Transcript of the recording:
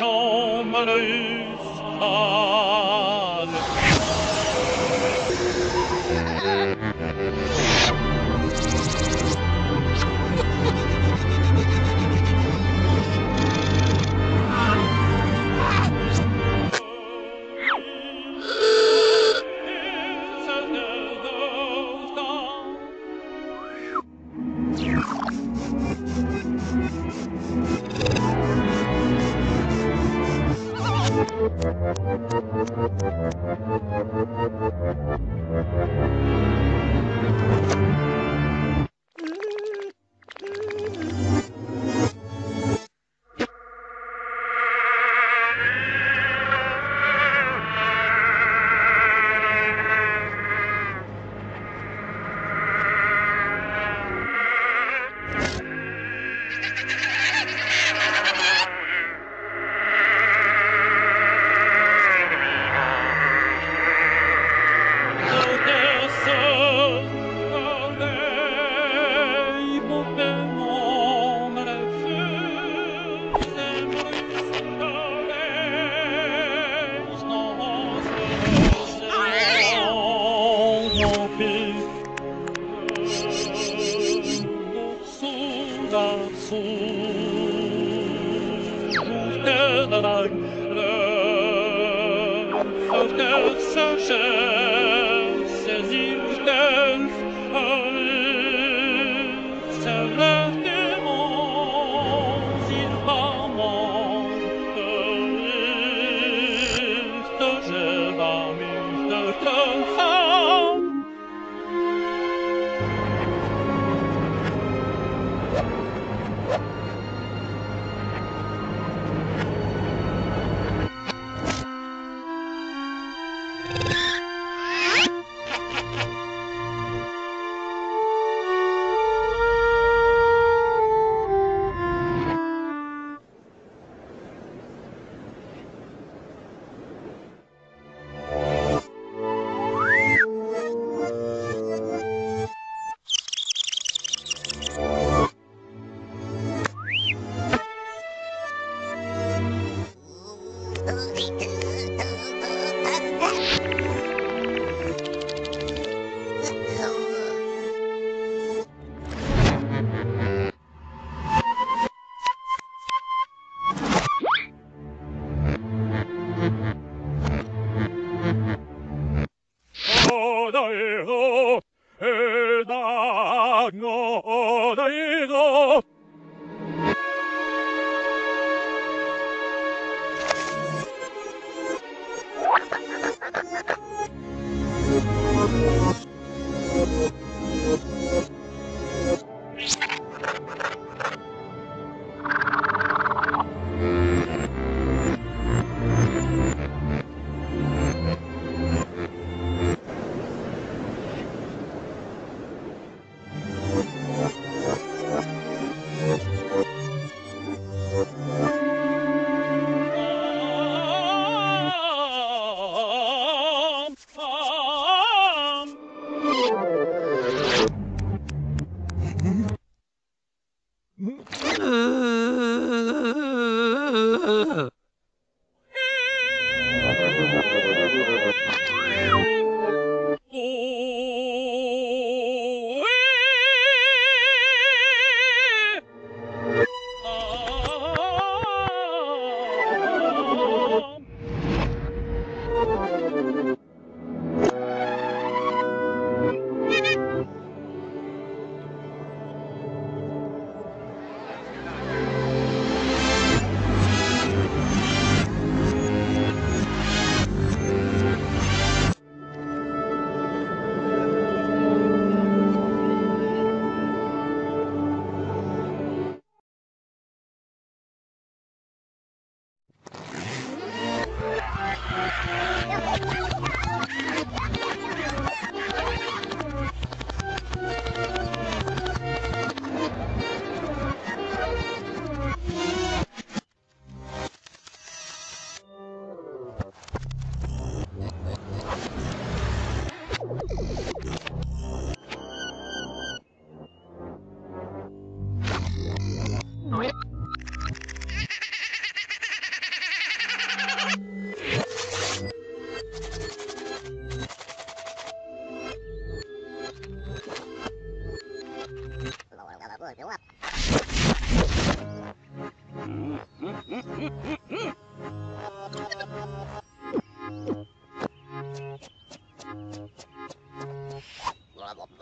La chambre